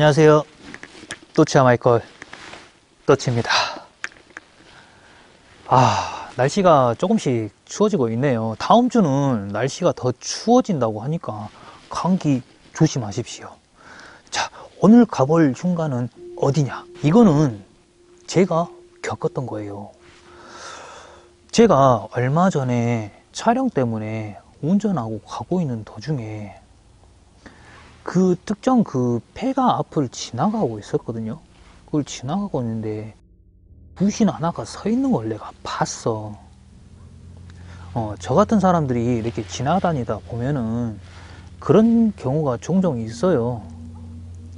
안녕하세요. 또치아 마이컬 또치입니다. 아, 날씨가 조금씩 추워지고 있네요. 다음 주는 날씨가 더 추워진다고 하니까 감기 조심하십시오. 자, 오늘 가볼 흉가는 어디냐? 이거는 제가 겪었던 거예요. 제가 얼마 전에 촬영 때문에 운전하고 가고 있는 도중에 그 특정 그 폐가 앞을 지나가고 있었거든요. 그걸 지나가고 있는데 부신 하나가 서 있는 걸 내가 봤어. 어, 저 같은 사람들이 이렇게 지나다니다 보면은 그런 경우가 종종 있어요.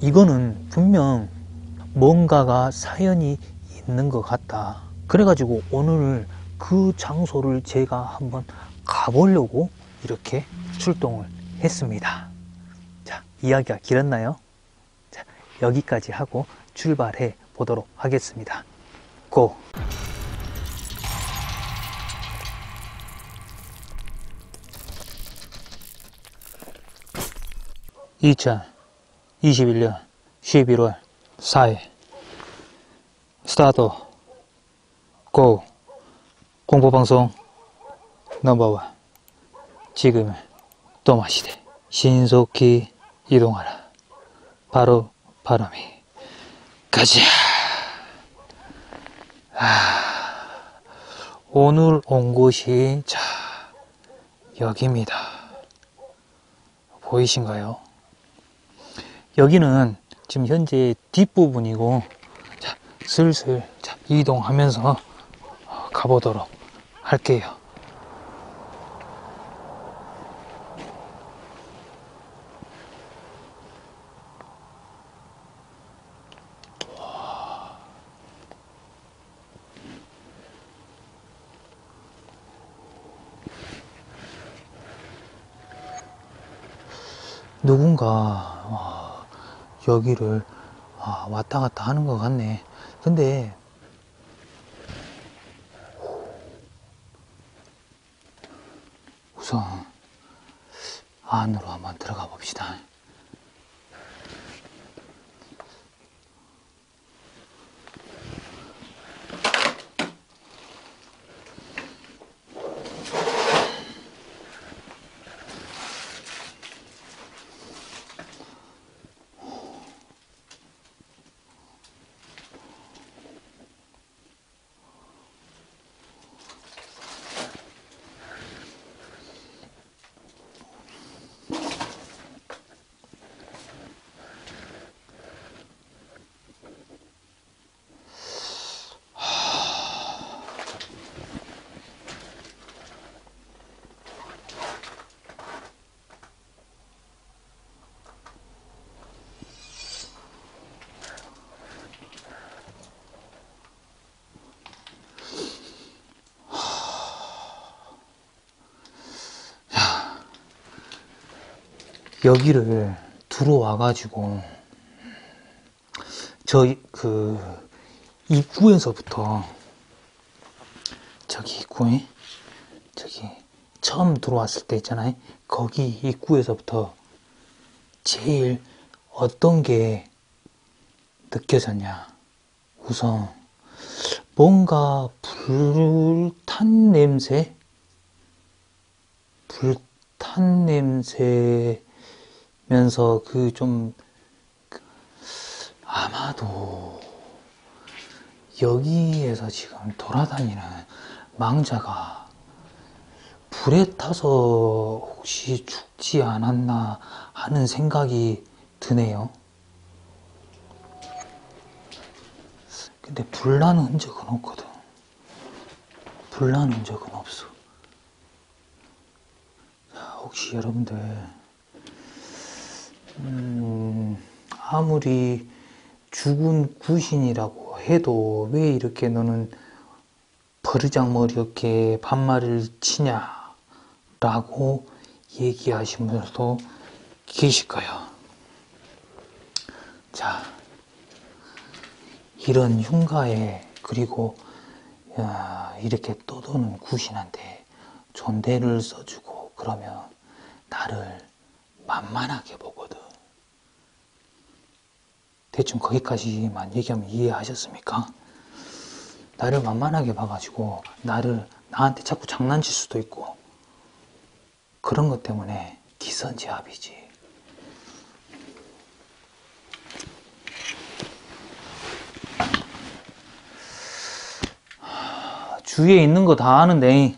이거는 분명 뭔가가 사연이 있는 것 같다. 그래가지고 오늘 그 장소를 제가 한번 가보려고 이렇게 출동을 했습니다. 자, 이야기가 길었나요? 자, 여기까지 하고 출발해 보도록 하겠습니다. 고! (2021년 11월 4일) 스타트 고 공포방송 넘버원 지금은 또마시대 신속히 이동하라. 바로 바람이. 가자. 아, 오늘 온 곳이 자 여기입니다. 보이신가요? 여기는 지금 현재 뒷부분이고 자 슬슬 자, 이동하면서 가보도록 할게요 누군가 어, 여기를 아, 왔다 갔다 하는 것 같네. 근데 우선 안으로 한번 들어가 봅시다 여기를 들어와 가지고 저 그 입구에서부터 저기 입구에 저기 처음 들어왔을 때 있잖아요. 거기 입구에서부터 제일 어떤 게 느껴졌냐. 우선 뭔가 불탄 냄새? 불탄 냄새 면서 그 좀 아마도 여기에서 지금 돌아다니는 망자가 불에 타서 혹시 죽지 않았나 하는 생각이 드네요. 근데 불나는 흔적은 없거든. 불나는 흔적은 없어. 자, 혹시 여러분들 음, 아무리 죽은 구신이라고 해도 왜 이렇게 너는 버르장머리 이렇게 반말을 치냐 라고 얘기하신 분들도 계실 거예요. 자, 이런 흉가에 그리고 이렇게 떠도는 구신한테 존대를 써주고 그러면 나를 만만하게 보거든. 대충 거기까지만 얘기하면 이해하셨습니까? 나를 만만하게 봐가지고 나를 나한테 자꾸 장난칠 수도 있고 그런 것 때문에 기선제압이지. 하, 주위에 있는 거 다 아는데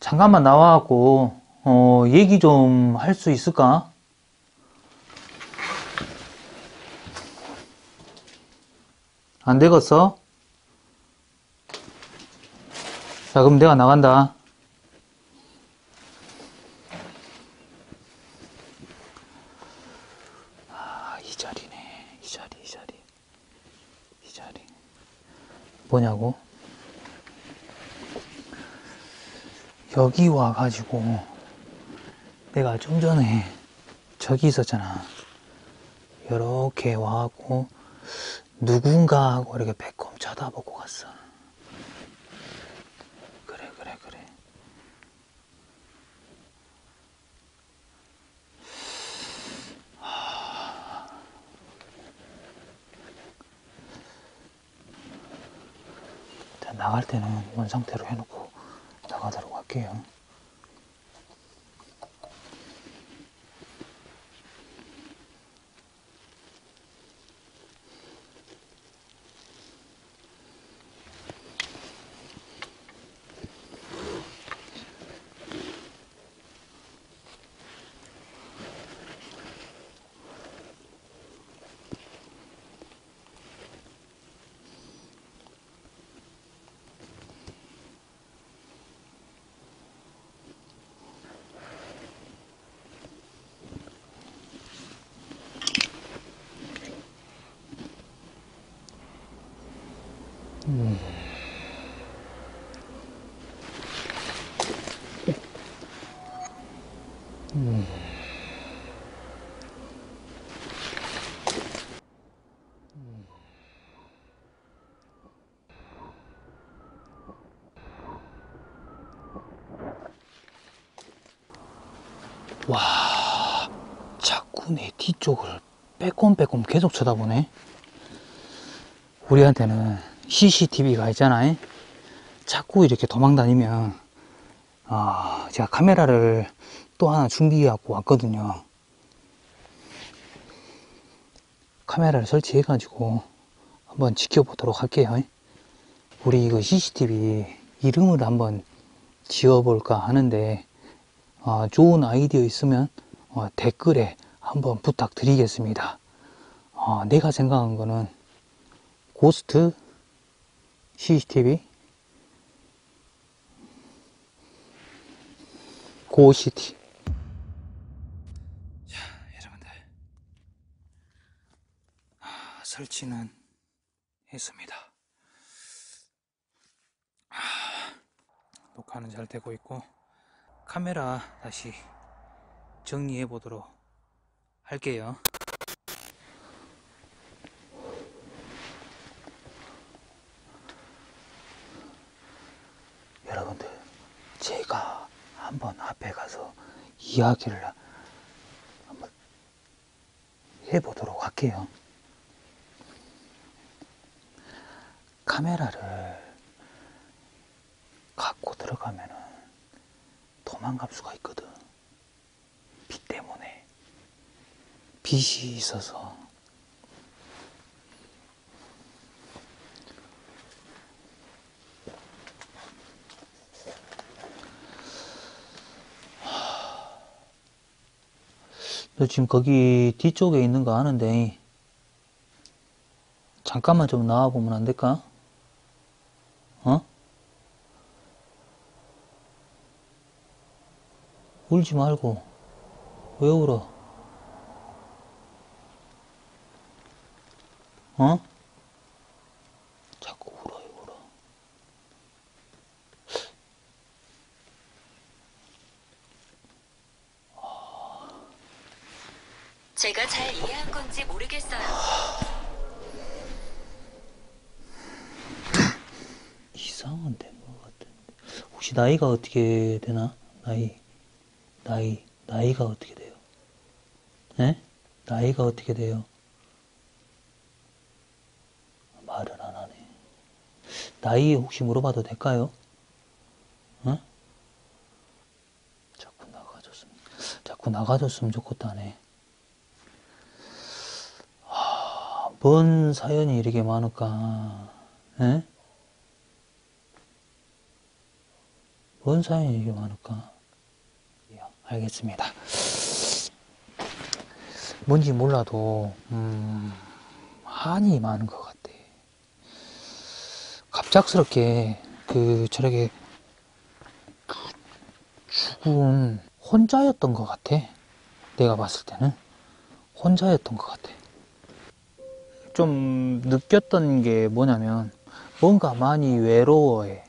잠깐만 나와갖고 어, 얘기 좀 할 수 있을까? 안 되겠어? 자, 그럼 내가 나간다. 아, 이 자리네. 이 자리, 이 자리. 이 자리. 뭐냐고? 여기 와가지고 내가 좀 전에 저기 있었잖아. 이렇게 와갖고 누군가 하고 이렇게 배꼽 쳐다보고 갔어. 그래, 그래, 그래. 일단 나갈 때는 원 상태로 해놓고 나가도록 할게요. 와, 자꾸 내 뒤쪽을 빼꼼빼꼼 계속 쳐다보네. 우리한테는 CCTV가 있잖아. 자꾸 이렇게 도망 다니면, 아, 제가 카메라를 또 하나 준비해갖고 왔거든요. 카메라를 설치해 가지고 한번 지켜보도록 할게요. 우리 이거 CCTV 이름을 한번 지어볼까 하는데, 어, 좋은 아이디어 있으면 어, 댓글에 한번 부탁드리겠습니다. 어, 내가 생각한 거는 고스트 CCTV 고시티 자 여러분들 아, 설치는 했습니다. 아, 녹화는 잘 되고 있고 카메라 다시 정리해 보도록 할게요. 여러분들, 제가 한번 앞에 가서 이야기를 한번 해보도록 할게요. 카메라를 갖고 들어가면은 도망갈 수가 있거든. 비 때문에. 빛이 있어서. 너 지금 거기 뒤쪽에 있는 거 아는데, 잠깐만 좀 나와보면 안 될까? 어? 울지 말고 왜 울어? 어? 자꾸 울어요 울어. 제가 잘 이해한 건지 모르겠어요. 이상한 데인 것 같은데. 혹시 나이가 어떻게 되나? 나이, 나이, 나이가 어떻게 돼요? 예? 나이가 어떻게 돼요? 말을 안 하네. 나이 혹시 물어봐도 될까요? 어? 자꾸 나가줬으면, 자꾸 나가줬으면 좋겠다네. 하, 뭔 사연이 이렇게 많을까? 예? 뭔 사연이 이렇게 많을까? 예, 알겠습니다. 뭔지 몰라도, 음, 한이 많은 것 같아. 갑작스럽게, 그, 저렇게, 그 죽은 혼자였던 것 같아. 내가 봤을 때는. 혼자였던 것 같아. 좀 느꼈던 게 뭐냐면, 뭔가 많이 외로워해.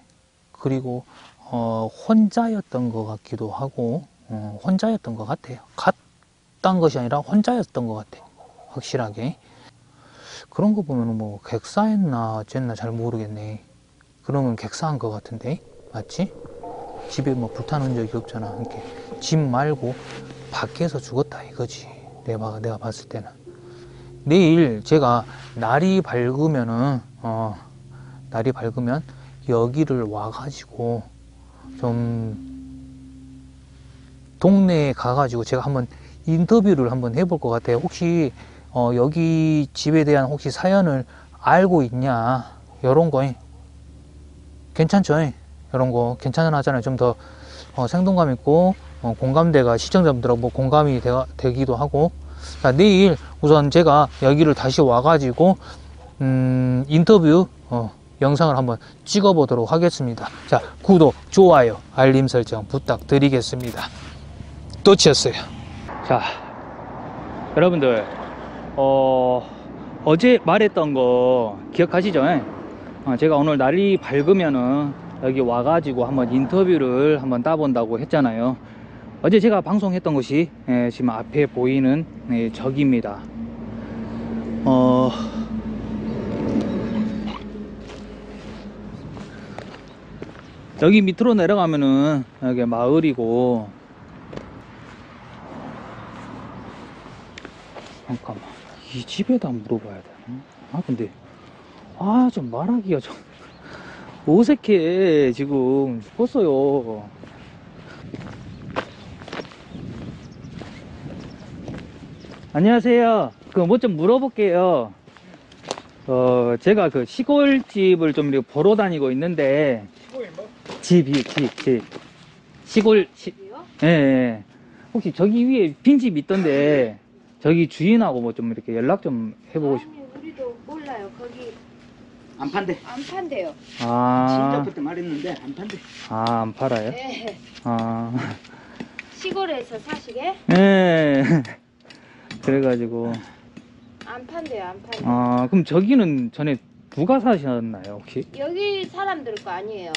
그리고, 어, 혼자였던 것 같기도 하고, 어, 혼자였던 것 같아요. 같단 것이 아니라 혼자였던 것 같아. 확실하게. 그런 거 보면 뭐, 객사했나, 어쨌나 잘 모르겠네. 그러면 객사한 것 같은데? 맞지? 집에 뭐 불타는 적이 없잖아. 이렇게. 집 말고, 밖에서 죽었다 이거지. 내가, 내가 봤을 때는. 내일 제가 날이 밝으면은, 어, 날이 밝으면 여기를 와가지고, 좀 동네에 가가지고 제가 한번 인터뷰를 한번 해볼 것 같아요. 혹시 어, 여기 집에 대한 혹시 사연을 알고 있냐? 이런 거 괜찮죠? 이런 거 괜찮은 좀더 어, 생동감 있고 어, 공감대가 시청자분들하고 뭐 공감이 되, 기도 하고 자, 내일 우선 제가 여기를 다시 와가지고 음, 인터뷰 어, 영상을 한번 찍어보도록 하겠습니다. 자, 구독, 좋아요, 알림 설정 부탁드리겠습니다. 또 치였어요. 자, 여러분들, 어, 어제 말했던 거 기억하시죠? 어, 제가 오늘 날이 밝으면은 여기 와가지고 한번 인터뷰를 한번 따본다고 했잖아요. 어제 제가 방송했던 것이 예, 지금 앞에 보이는 예, 저기입니다. 어, 여기 밑으로 내려가면은 여기 마을이고 잠깐만 이 집에다 물어봐야 되나? 아 근데 아 좀 말하기가 좀 어색해 지금 죽었어요 안녕하세요 그 뭐 좀 물어볼게요 어 제가 그 시골집을 좀 이렇게 보러 다니고 있는데 집이 집, 집. 시골 시, 예, 예. 혹시 저기 위에 빈집 있던데 저기 주인하고 뭐 좀 이렇게 연락 좀 해보고 싶. 아니 우리도 몰라요. 거기 안 판대. 안 판대요. 아, 진짜부터 말했는데 안 판대. 아, 안 팔아요? 네. 아, 시골에서 사시게 예. 그래가지고 안 판대요. 안 판대. 아, 그럼 저기는 전에 누가 사셨나요 혹시? 여기 사람들 거 아니에요.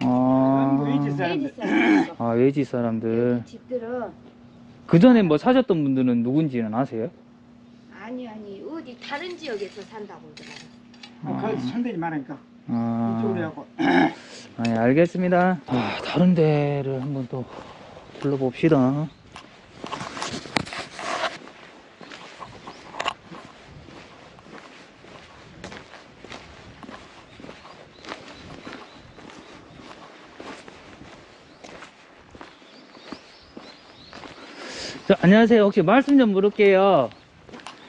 아, 외지 사람들. 사람들 거. 아 외지 사람들. 집들은 그 전에 뭐 사셨던 분들은 누군지는 아세요? 아니 아니 어디 다른 지역에서 산다고 그러더라고. 어, 거기서 손들이 많으니까 아, 이쪽으로 하고. 아, 예, 알겠습니다. 아, 다른 데를 한번 또 불러봅시다. 자, 안녕하세요. 혹시 말씀 좀 물을게요.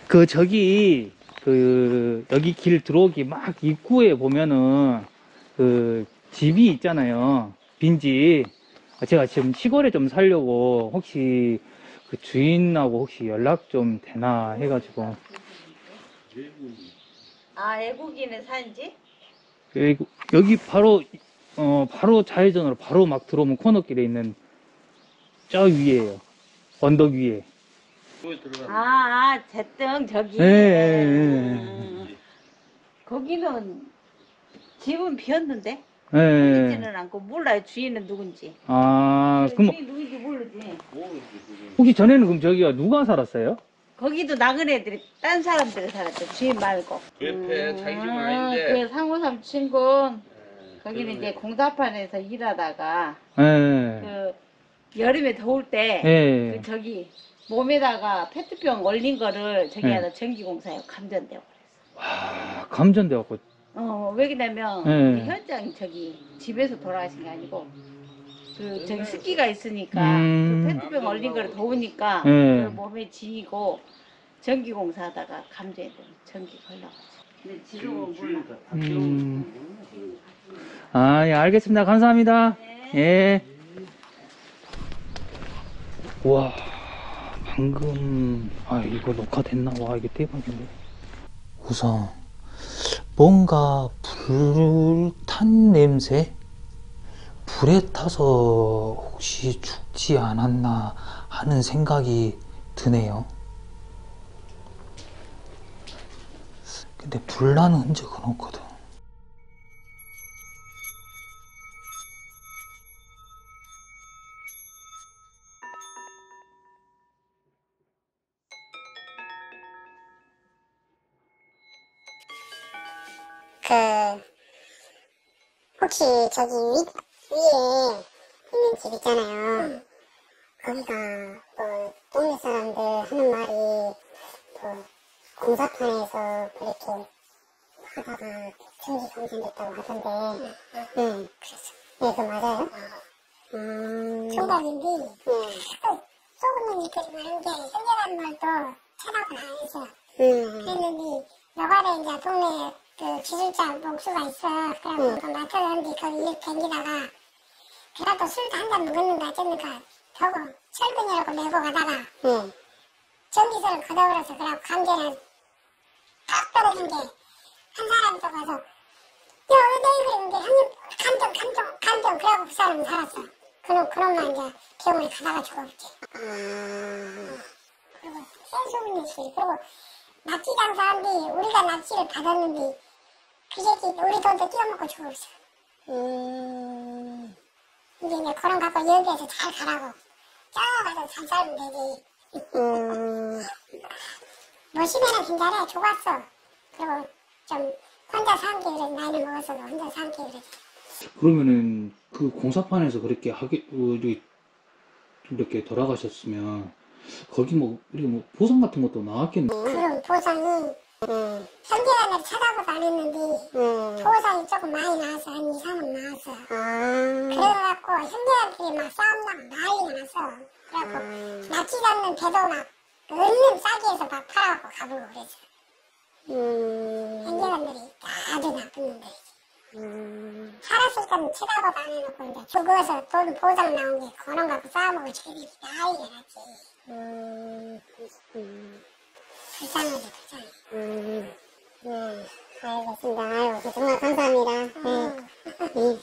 그, 저기, 그, 여기 길 들어오기 막 입구에 보면은, 그, 집이 있잖아요. 빈집. 아, 제가 지금 시골에 좀 살려고, 혹시, 그 주인하고 혹시 연락 좀 되나 해가지고. 아 애국인은 산지? 여기, 여기 바로, 어, 바로 좌회전으로 바로 막 들어오면 코너길에 있는 저 위에요. 언덕 위에. 아, 아 제등 저기. 예, 예, 예. 음. 거기는 집은 비었는데 예. 있지는 않고 몰라요 주인은 누군지. 아, 그럼 주인 누군지 모르지. 혹시 전에는 그럼 저기가 누가 살았어요? 거기도 나그네들이 딴 사람들이 살았죠. 주인 말고. 그 옆에 자기 집 아, 아닌데 그 상호삼 친구 거기는 이제 공사판에서 일하다가 예. 그 여름에 더울 때 예. 그 저기 몸에다가 페트병 얼린 거를 저기에다 네. 전기공사에 감전되고 그랬어. 와, 감전돼갖고. 어, 왜 그러냐면 네. 그 현장 저기 집에서 돌아가신 게 아니고 그 저기 습기가 있으니까 음. 그 페트병 얼린 거를 더우니까 네. 그 몸에 지고 전기공사 하다가 감전이 돼 전기 걸려가지고. 근데 지금은 몰라. 음. 아, 예, 알겠습니다. 감사합니다. 예. 와, 방금, 아, 이거 녹화됐나? 와, 이게 대박인데. 우선, 뭔가 불탄 냄새? 불에 타서 혹시 죽지 않았나 하는 생각이 드네요. 근데 불나는 흔적은 없거든. 혹시 저기 위, 위에 있는 집 있잖아요. 거기가 뭐 동네 사람들 하는 말이 뭐 공사판에서 그렇게 하다가 전기 감전됐다고 하던데. 네, 그래서. 네, 그 맞아요. 음. 총각인데, 네. 조금은 이끌이 많은 게 현재라는 말도 체납을 안 했어요. 음. 그랬는데 여관에 이제 동네 그 기술자 목수가 있어. 그래갖고 그 맡았는데 거기 일 댕기다가 그래도 술도 한 잔 먹었는가 어쨌는가 저거 철근이라고 메고 가다가 전기세를 걷어버려서 그래갖고 감전에 딱 떨어진 게 한 사람이 또 가서 야 어디 그랬는데 한님 감전 감전 감전 그래갖고 그 사람은 살았어. 그놈 그놈만 이제 병원에 가다가 죽었지. 그리고 생소문이 있어요. 그리고 납치 장사한데 우리가 납치를 받았는데 그 새끼 우리 돈도 띄어먹고 죽었어. 음. 이제 이제 그런 갖고 여기에서 잘 가라고. 쪄가서 잘 살면 되지. 음. 멋이면은 괜찮아. 좋았어. 그리고 좀 혼자 살기 그래. 나이를 먹었어도 혼자 살기 그래. 그러면은 그 공사판에서 그렇게 하게 어, 이렇게 이렇게 돌아가셨으면 거기 뭐 우리 뭐 보상 같은 것도 나왔겠네. 그런 보상이 현재간을 찾아보도 안 했는데 보상이 조금 많이 나와서 한 2, 3원 나왔어. 그래갖고 현재간끼리 막 싸움 나고 난리가 났어. 그래갖고 납치 잡는 배도 막 얼른 싸게 해서 막 팔아갖고 가보고 그랬어. 현재간들이 아주 나쁜 놈들이지. 살았을 때는 쳐다보도 안 해놓고 이제 죽어서 돈 보상 나온 게 그런 갖고 싸움하고 저희들이 난리가 났지. 불쌍하지 불쌍해. 네, 알겠습니다. 아유, 정말 감사합니다. 네. 네.